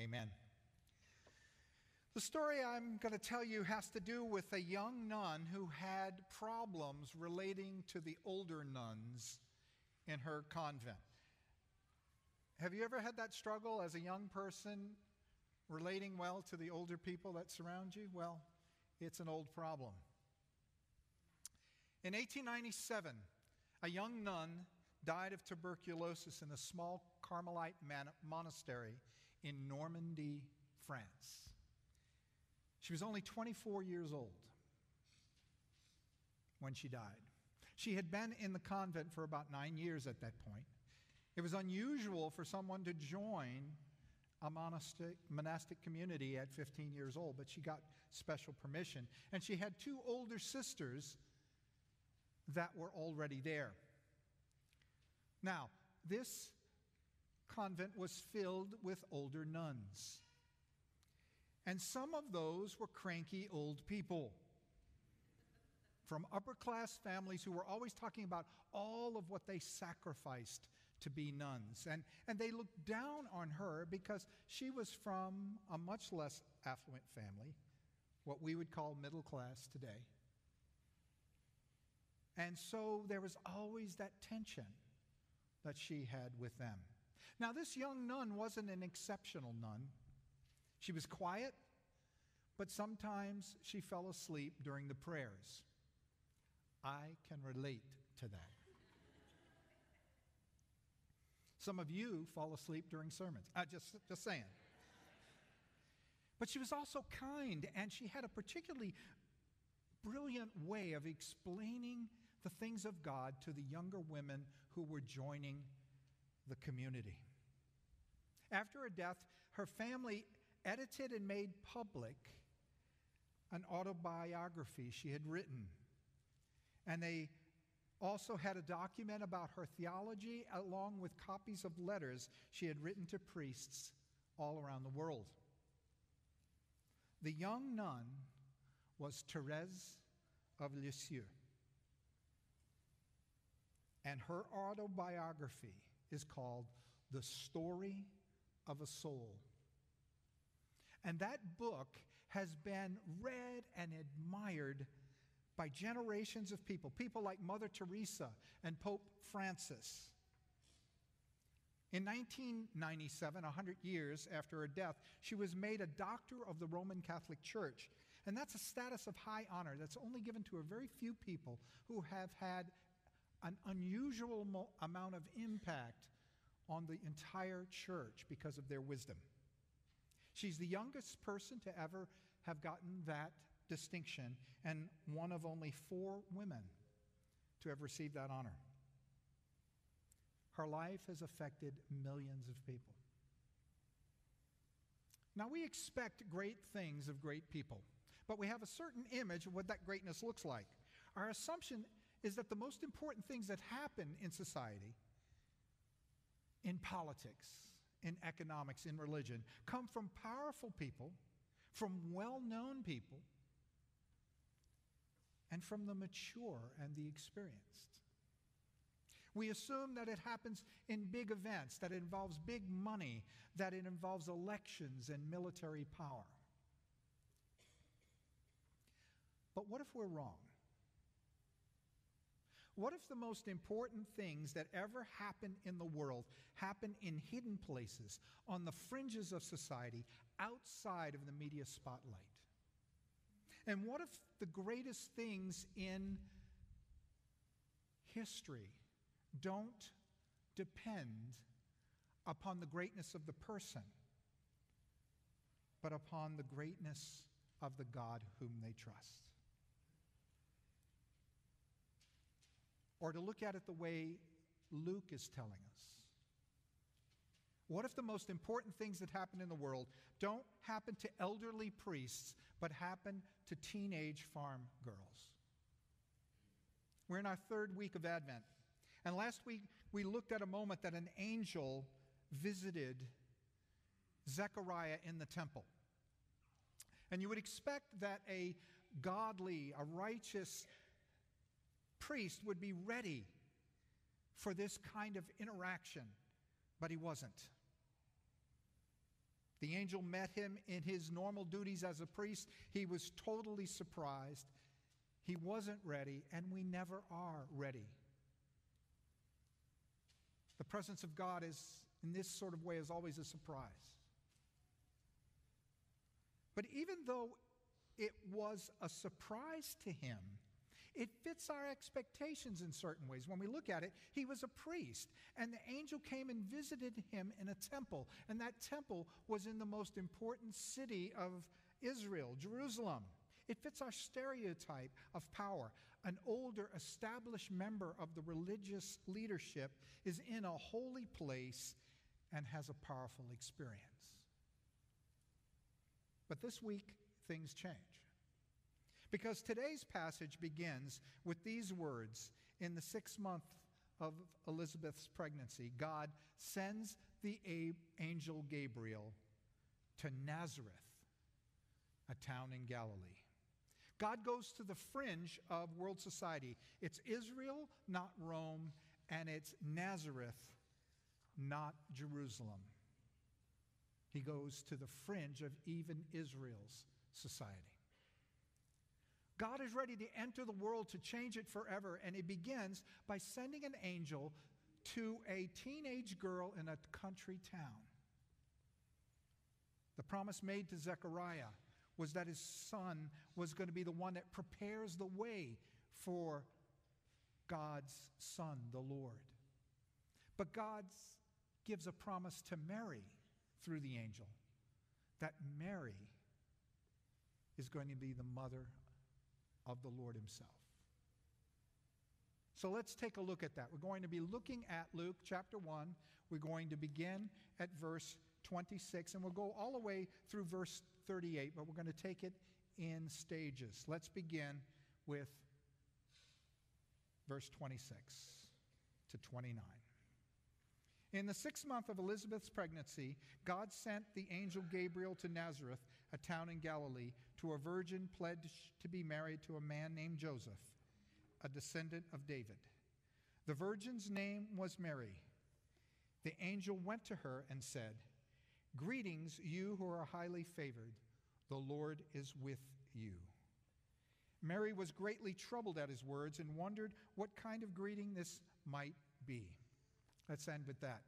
Amen. The story I'm going to tell you has to do with a young nun who had problems relating to the older nuns in her convent. Have you ever had that struggle as a young person relating well to the older people that surround you? Well, it's an old problem. In 1897, a young nun died of tuberculosis in a small Carmelite man- monastery in Normandy, France. She was only 24 years old when she died. She had been in the convent for about nine years at that point. It was unusual for someone to join a monastic, monastic community at 15 years old, but she got special permission. And she had two older sisters that were already there. Now, this convent was filled with older nuns. And some of those were cranky old people from upper class families who were always talking about all of what they sacrificed to be nuns. And, and they looked down on her because she was from a much less affluent family, what we would call middle class today. And so there was always that tension that she had with them. Now, this young nun wasn't an exceptional nun. She was quiet, but sometimes she fell asleep during the prayers. I can relate to that. Some of you fall asleep during sermons. Uh, just, just saying. But she was also kind, and she had a particularly brilliant way of explaining the things of God to the younger women who were joining the community. After her death, her family edited and made public an autobiography she had written. And they also had a document about her theology, along with copies of letters she had written to priests all around the world. The young nun was Therese of Lisieux. And her autobiography is called The Story of a Soul. And that book has been read and admired by generations of people, people like Mother Teresa and Pope Francis. In 1997, 100 years after her death, she was made a doctor of the Roman Catholic Church. And that's a status of high honor that's only given to a very few people who have had an unusual mo- amount of impact on the entire church because of their wisdom. She's the youngest person to ever have gotten that distinction and one of only four women to have received that honor. Her life has affected millions of people. Now, we expect great things of great people, but we have a certain image of what that greatness looks like. Our assumption is that the most important things that happen in society, in politics, in economics, in religion, come from powerful people, from well known people, and from the mature and the experienced. We assume that it happens in big events, that it involves big money, that it involves elections and military power. But what if we're wrong? What if the most important things that ever happen in the world happen in hidden places, on the fringes of society, outside of the media spotlight? And what if the greatest things in history don't depend upon the greatness of the person, but upon the greatness of the God whom they trust? Or to look at it the way Luke is telling us. What if the most important things that happen in the world don't happen to elderly priests, but happen to teenage farm girls? We're in our third week of Advent. And last week, we looked at a moment that an angel visited Zechariah in the temple. And you would expect that a godly, a righteous priest would be ready for this kind of interaction, but he wasn't. The angel met him in his normal duties as a priest. He was totally surprised. He wasn't ready, and we never are ready. The presence of God is, in this sort of way, is always a surprise. But even though it was a surprise to him, it fits our expectations in certain ways. When we look at it, he was a priest, and the angel came and visited him in a temple, and that temple was in the most important city of Israel, Jerusalem. It fits our stereotype of power. An older, established member of the religious leadership is in a holy place and has a powerful experience. But this week, things change. Because today's passage begins with these words In the sixth month of Elizabeth's pregnancy, God sends the angel Gabriel to Nazareth, a town in Galilee. God goes to the fringe of world society. It's Israel, not Rome, and it's Nazareth, not Jerusalem. He goes to the fringe of even Israel's society. God is ready to enter the world to change it forever, and he begins by sending an angel to a teenage girl in a country town. The promise made to Zechariah was that his son was going to be the one that prepares the way for God's son, the Lord. But God gives a promise to Mary through the angel that Mary is going to be the mother of the Lord Himself. So let's take a look at that. We're going to be looking at Luke chapter 1. We're going to begin at verse 26, and we'll go all the way through verse 38, but we're going to take it in stages. Let's begin with verse 26 to 29. In the sixth month of Elizabeth's pregnancy, God sent the angel Gabriel to Nazareth, a town in Galilee, to a virgin pledged to be married to a man named Joseph, a descendant of David. The virgin's name was Mary. The angel went to her and said, Greetings, you who are highly favored. The Lord is with you. Mary was greatly troubled at his words and wondered what kind of greeting this might be. Let's end with that.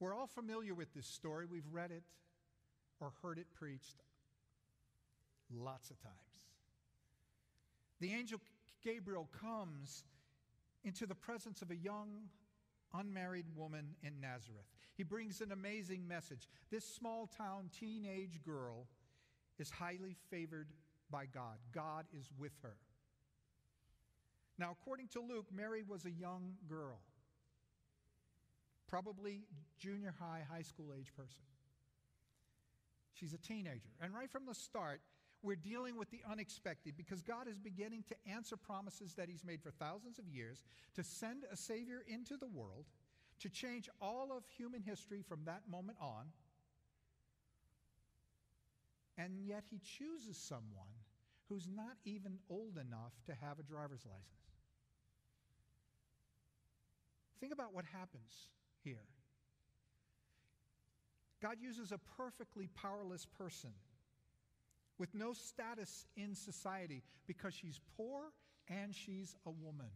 We're all familiar with this story. We've read it or heard it preached lots of times. The angel Gabriel comes into the presence of a young, unmarried woman in Nazareth. He brings an amazing message. This small town teenage girl is highly favored by God, God is with her. Now, according to Luke, Mary was a young girl, probably junior high, high school age person. She's a teenager. And right from the start, we're dealing with the unexpected because God is beginning to answer promises that He's made for thousands of years to send a Savior into the world, to change all of human history from that moment on. And yet He chooses someone who's not even old enough to have a driver's license. Think about what happens here. God uses a perfectly powerless person with no status in society because she's poor and she's a woman.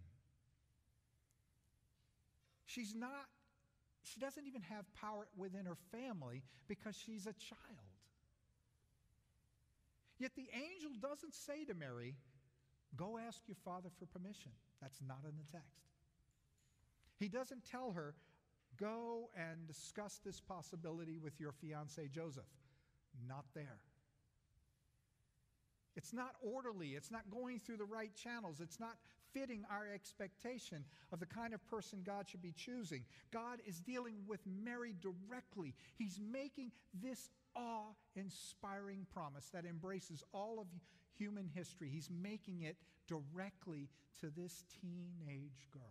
She's not, she doesn't even have power within her family because she's a child. Yet the angel doesn't say to Mary, Go ask your father for permission. That's not in the text. He doesn't tell her, go and discuss this possibility with your fiance Joseph. Not there. It's not orderly. It's not going through the right channels. It's not fitting our expectation of the kind of person God should be choosing. God is dealing with Mary directly. He's making this awe inspiring promise that embraces all of human history. He's making it directly to this teenage girl.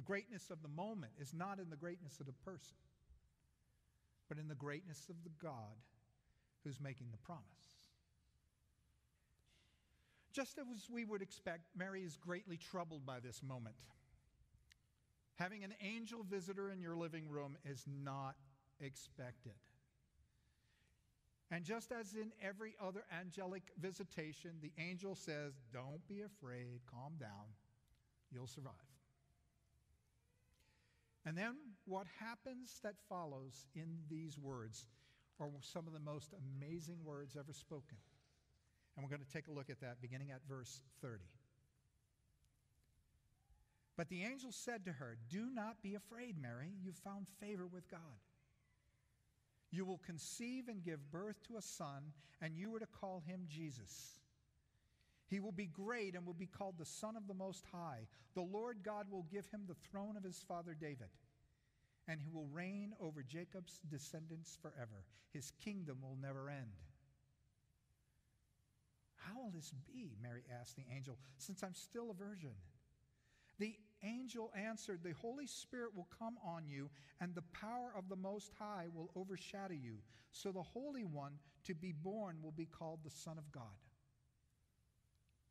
The greatness of the moment is not in the greatness of the person, but in the greatness of the God who's making the promise. Just as we would expect, Mary is greatly troubled by this moment. Having an angel visitor in your living room is not expected. And just as in every other angelic visitation, the angel says, Don't be afraid, calm down, you'll survive. And then what happens that follows in these words are some of the most amazing words ever spoken. And we're going to take a look at that beginning at verse 30. But the angel said to her, Do not be afraid, Mary. You've found favor with God. You will conceive and give birth to a son, and you are to call him Jesus. He will be great and will be called the Son of the Most High. The Lord God will give him the throne of his father David, and he will reign over Jacob's descendants forever. His kingdom will never end. How will this be? Mary asked the angel, since I'm still a virgin. The angel answered, The Holy Spirit will come on you, and the power of the Most High will overshadow you. So the Holy One to be born will be called the Son of God.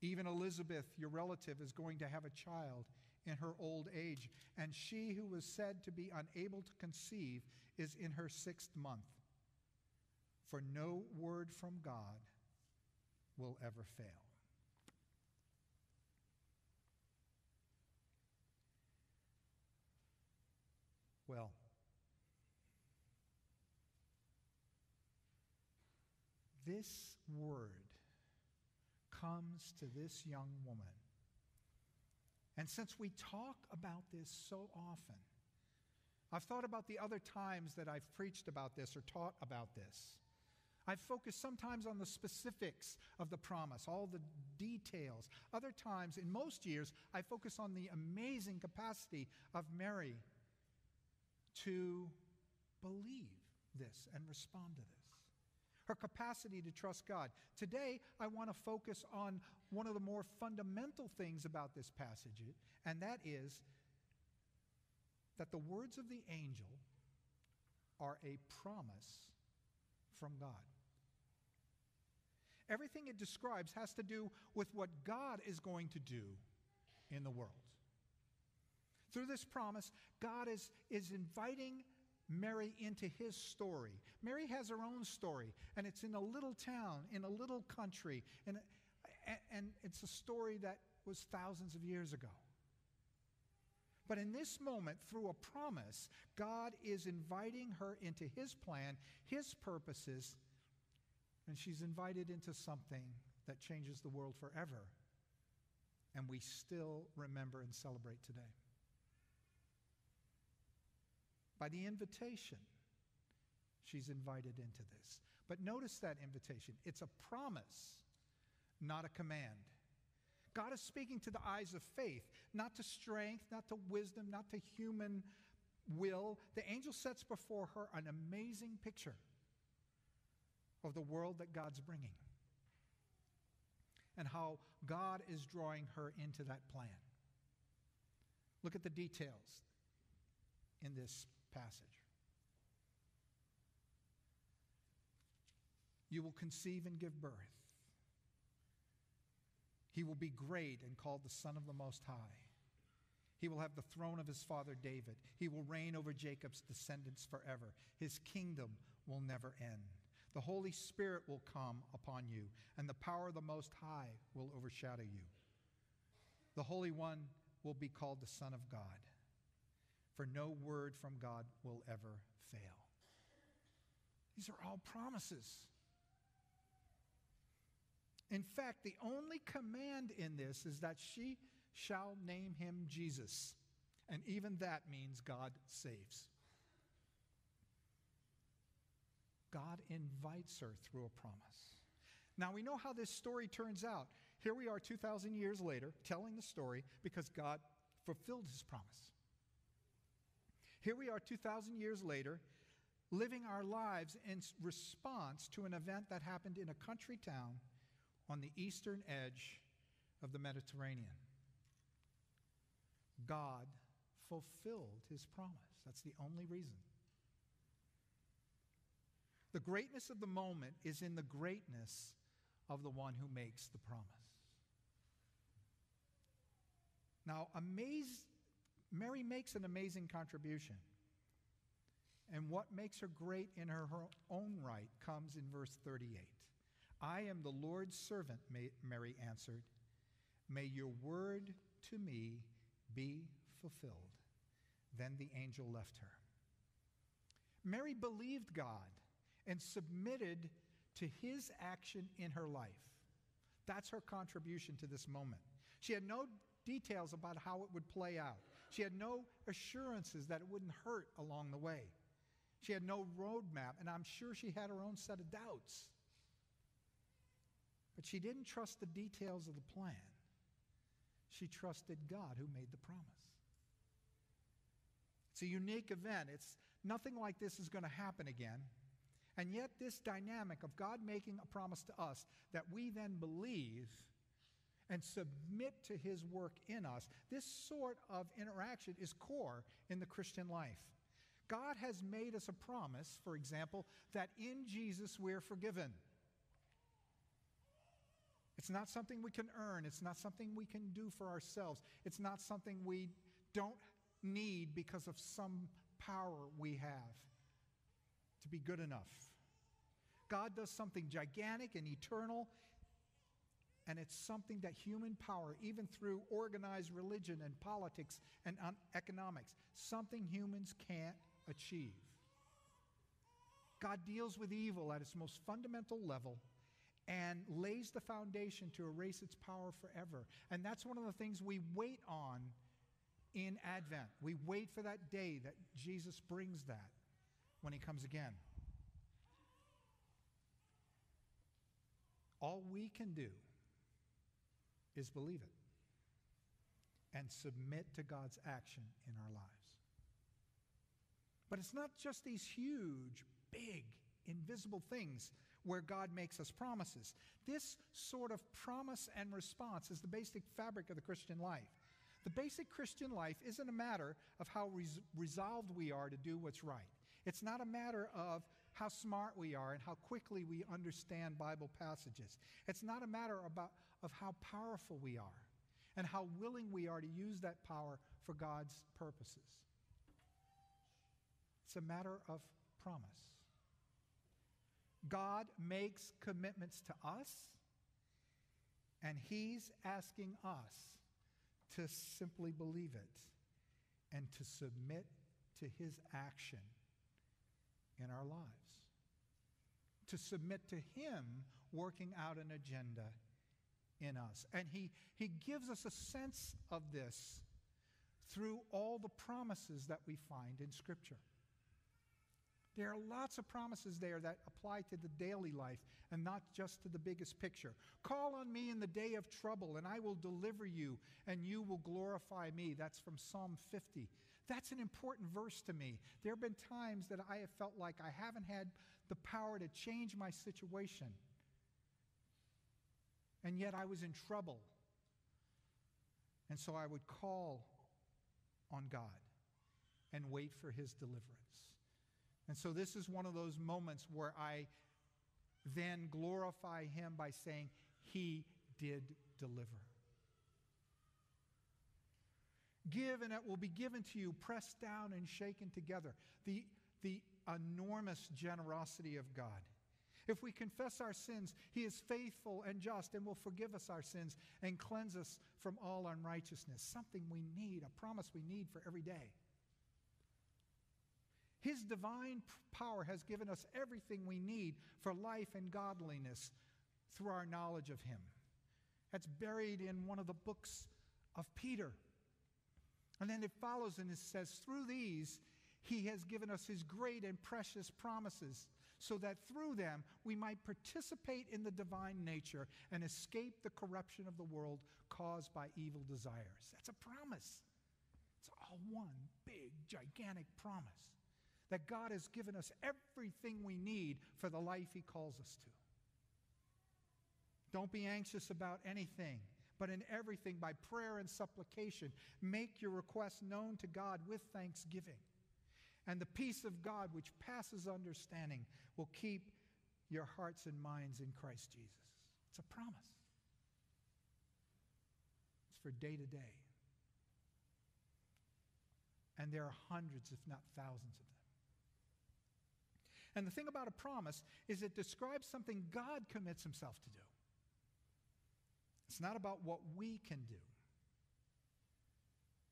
Even Elizabeth, your relative, is going to have a child in her old age, and she who was said to be unable to conceive is in her sixth month. For no word from God will ever fail. Well, this word comes to this young woman. And since we talk about this so often, I've thought about the other times that I've preached about this or taught about this. I've focused sometimes on the specifics of the promise, all the details. Other times, in most years, I focus on the amazing capacity of Mary to believe this and respond to this. Her capacity to trust God. Today, I want to focus on one of the more fundamental things about this passage, and that is that the words of the angel are a promise from God. Everything it describes has to do with what God is going to do in the world. Through this promise, God is, is inviting Mary into his story. Mary has her own story, and it's in a little town, in a little country, and, and it's a story that was thousands of years ago. But in this moment, through a promise, God is inviting her into his plan, his purposes, and she's invited into something that changes the world forever. And we still remember and celebrate today by the invitation, she's invited into this. But notice that invitation it's a promise, not a command. God is speaking to the eyes of faith, not to strength, not to wisdom, not to human will. The angel sets before her an amazing picture of the world that God's bringing and how God is drawing her into that plan. Look at the details in this passage. You will conceive and give birth. He will be great and called the Son of the Most High. He will have the throne of his father David. He will reign over Jacob's descendants forever. His kingdom will never end. The Holy Spirit will come upon you, and the power of the Most High will overshadow you. The Holy One will be called the Son of God for no word from God will ever fail. These are all promises. In fact, the only command in this is that she shall name him Jesus. And even that means God saves. God invites her through a promise. Now we know how this story turns out. Here we are 2,000 years later telling the story because God fulfilled his promise. Here we are 2,000 years later, living our lives in response to an event that happened in a country town on the eastern edge of the Mediterranean. God fulfilled his promise. That's the only reason. The greatness of the moment is in the greatness of the one who makes the promise. Now, amaze, Mary makes an amazing contribution. And what makes her great in her, own right comes in verse 38. I am the Lord's servant, Mary answered. May your word to me be fulfilled. Then the angel left her. Mary believed God and submitted to his action in her life. That's her contribution to this moment. She had no details about how it would play out. She had no assurances that it wouldn't hurt along the way. She had no roadmap, and I'm sure she had her own set of doubts. But she didn't trust the details of the plan. She trusted God who made the promise. It's a unique event. It's nothing like this is going to happen again. And yet, this dynamic of God making a promise to us that we then believe and submit to his work in us, this sort of interaction is core in the Christian life. God has made us a promise, for example, that in Jesus we're forgiven. It's not something we can earn. It's not something we can do for ourselves. It's not something we don't need because of some power we have to be good enough. God does something gigantic and eternal, and it's something that human power, even through organized religion and politics and economics, something humans can't achieve. God deals with evil at its most fundamental level and lays the foundation to erase its power forever. And that's one of the things we wait on in Advent. We wait for that day that Jesus brings that when he comes again. All we can do is believe it and submit to God's action in our lives. But it's not just these huge, big, invisible things where God makes us promises. This sort of promise and response is the basic fabric of the Christian life. The basic Christian life isn't a matter of how res- resolved we are to do what's right. It's not a matter of how smart we are and how quickly we understand Bible passages. It's not a matter about, of how powerful we are and how willing we are to use that power for God's purposes. It's a matter of promise. God makes commitments to us, and He's asking us to simply believe it and to submit to His action in our lives. To submit to Him working out an agenda in us. And He, he gives us a sense of this through all the promises that we find in Scripture. There are lots of promises there that apply to the daily life and not just to the biggest picture. Call on me in the day of trouble, and I will deliver you, and you will glorify me. That's from Psalm 50. That's an important verse to me. There have been times that I have felt like I haven't had the power to change my situation, and yet I was in trouble. And so I would call on God and wait for his deliverance. And so this is one of those moments where I then glorify him by saying, He did deliver. Give and it will be given to you, pressed down and shaken together. The, the enormous generosity of God. If we confess our sins, He is faithful and just and will forgive us our sins and cleanse us from all unrighteousness. Something we need, a promise we need for every day. His divine power has given us everything we need for life and godliness through our knowledge of Him. That's buried in one of the books of Peter. And then it follows and it says, Through these, He has given us His great and precious promises, so that through them we might participate in the divine nature and escape the corruption of the world caused by evil desires. That's a promise. It's all one big, gigantic promise that God has given us everything we need for the life He calls us to. Don't be anxious about anything, but in everything, by prayer and supplication, make your requests known to God with thanksgiving. And the peace of God, which passes understanding, will keep your hearts and minds in Christ Jesus. It's a promise, it's for day to day. And there are hundreds, if not thousands of them. And the thing about a promise is it describes something God commits himself to do. It's not about what we can do.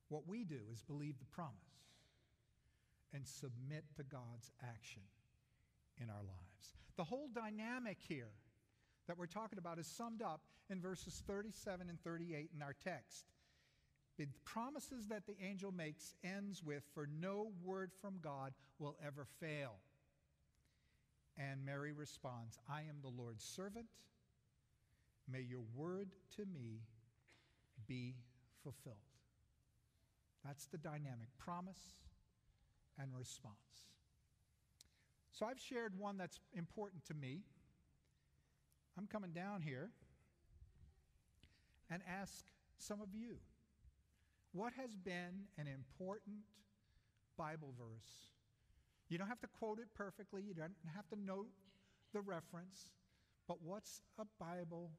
What we do is believe the promise and submit to God's action in our lives. The whole dynamic here that we're talking about is summed up in verses 37 and 38 in our text. The promises that the angel makes ends with, For no word from God will ever fail. And Mary responds, I am the Lord's servant. May your word to me be fulfilled. That's the dynamic promise and response. So I've shared one that's important to me. I'm coming down here and ask some of you what has been an important Bible verse? You don't have to quote it perfectly, you don't have to note the reference, but what's a Bible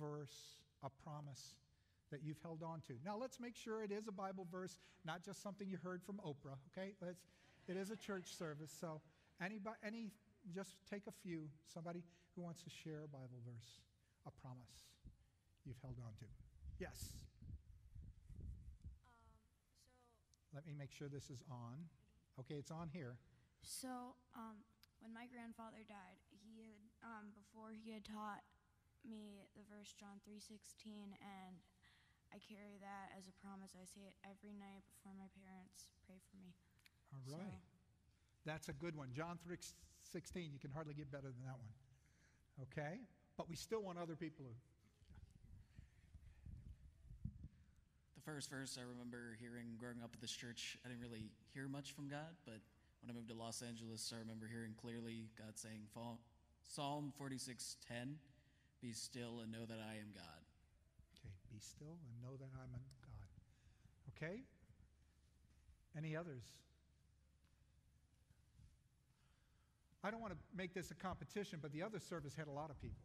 verse, a promise that you've held on to. Now, let's make sure it is a Bible verse, not just something you heard from Oprah, okay? Let's, it is a church service, so anybody, any, just take a few. Somebody who wants to share a Bible verse, a promise you've held on to. Yes. Um, so, Let me make sure this is on. Okay, it's on here. so um, when my grandfather died, he had um, before he had taught me the verse John three sixteen, and I carry that as a promise. I say it every night before my parents pray for me. All right. So- That's a good one. John 3:16, you can hardly get better than that one. Okay? But we still want other people to. The first verse I remember hearing growing up at this church, I didn't really hear much from God, but when I moved to Los Angeles, I remember hearing clearly God saying Psalm 46:10, "Be still and know that I am God." Okay, be still and know that I'm a God. Okay? Any others? I don't want to make this a competition, but the other service had a lot of people.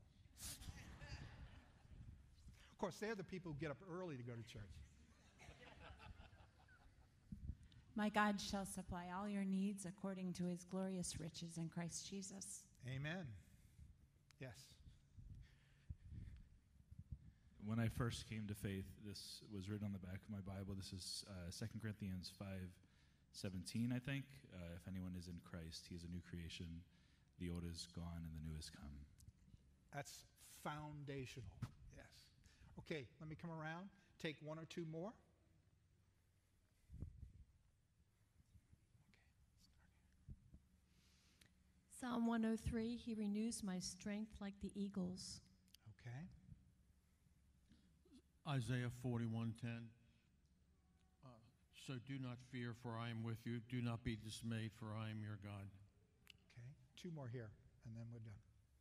of course, they're the people who get up early to go to church. My God shall supply all your needs according to his glorious riches in Christ Jesus. Amen. Yes. When I first came to faith, this was written on the back of my Bible. This is uh, 2 Corinthians 5 17, I think. Uh, if anyone is in Christ, he is a new creation. The old is gone and the new has come. That's foundational. Yes. Okay, let me come around. Take one or two more. Psalm 103 He renews my strength like the eagles. Okay. Isaiah 41:10. Uh, so do not fear, for I am with you. Do not be dismayed, for I am your God. Okay. Two more here, and then we're done.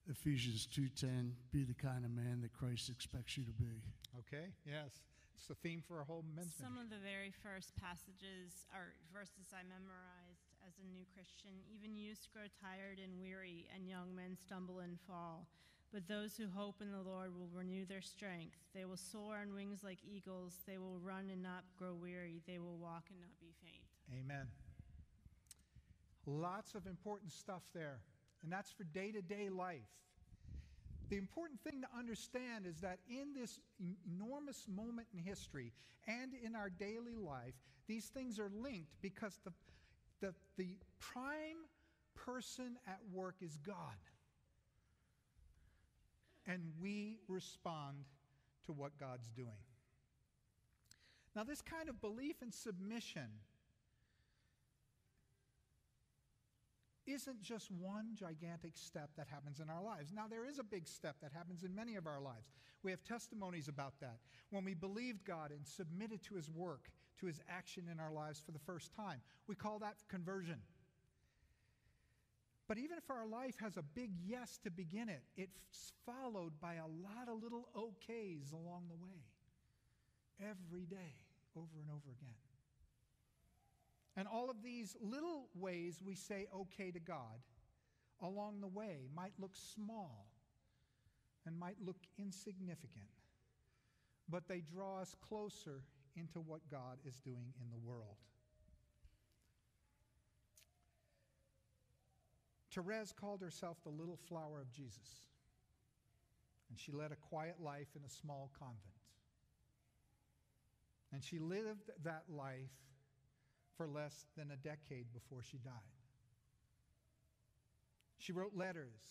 Ephesians 2:10 be the kind of man that Christ expects you to be. Okay. Yes. It's the theme for our whole men's Some ministry. of the very first passages are verses I memorized as a new Christian. Even youths grow tired and weary, and young men stumble and fall. But those who hope in the Lord will renew their strength. They will soar on wings like eagles. They will run and not grow weary. They will walk and not be faint. Amen. Lots of important stuff there, and that's for day to day life. The important thing to understand is that in this enormous moment in history and in our daily life, these things are linked because the, the, the prime person at work is God. And we respond to what God's doing. Now, this kind of belief and submission isn't just one gigantic step that happens in our lives. Now, there is a big step that happens in many of our lives. We have testimonies about that. When we believed God and submitted to His work, to His action in our lives for the first time, we call that conversion. But even if our life has a big yes to begin it, it's followed by a lot of little okays along the way, every day, over and over again. And all of these little ways we say okay to God along the way might look small and might look insignificant, but they draw us closer into what God is doing in the world. Therese called herself the little flower of Jesus. And she led a quiet life in a small convent. And she lived that life for less than a decade before she died. She wrote letters,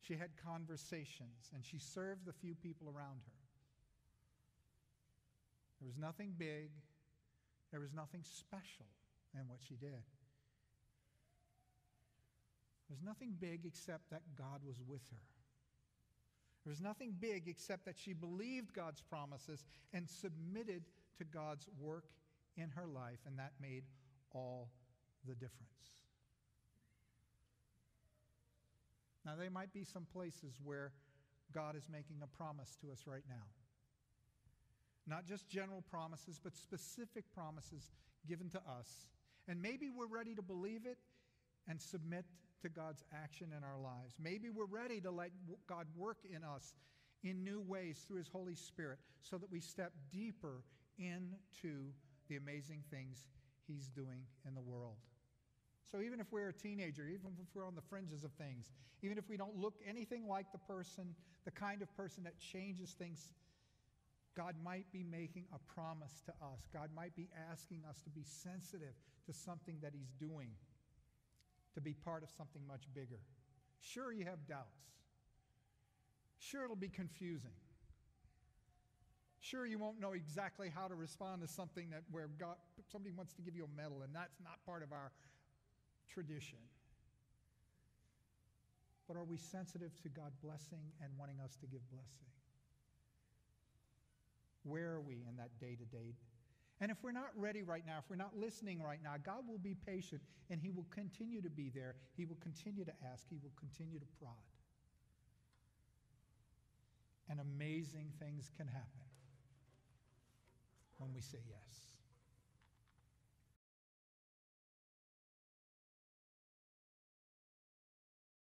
she had conversations, and she served the few people around her. There was nothing big, there was nothing special in what she did. There's nothing big except that God was with her. There was nothing big except that she believed God's promises and submitted to God's work in her life, and that made all the difference. Now, there might be some places where God is making a promise to us right now. Not just general promises, but specific promises given to us. And maybe we're ready to believe it and submit to God's action in our lives. Maybe we're ready to let God work in us in new ways through His Holy Spirit so that we step deeper into the amazing things He's doing in the world. So even if we're a teenager, even if we're on the fringes of things, even if we don't look anything like the person, the kind of person that changes things, God might be making a promise to us. God might be asking us to be sensitive to something that He's doing, to be part of something much bigger. Sure, you have doubts. Sure, it'll be confusing. Sure, you won't know exactly how to respond to something that where God, somebody wants to give you a medal, and that's not part of our tradition. But are we sensitive to God blessing and wanting us to give blessing? Where are we in that day to day? And if we're not ready right now, if we're not listening right now, God will be patient and He will continue to be there. He will continue to ask, He will continue to prod. And amazing things can happen when we say yes.